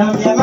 Namya magali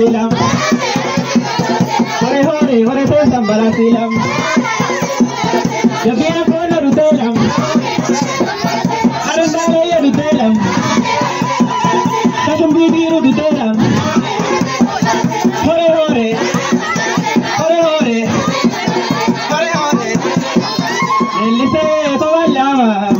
sambala filam Hore hore hore te sambala filam Yo quiero con Rutelam Arundale ya Rutelam Kasum bibiru Rutelam Hore hore Hore hore Hore hore Elise Tawallama Ya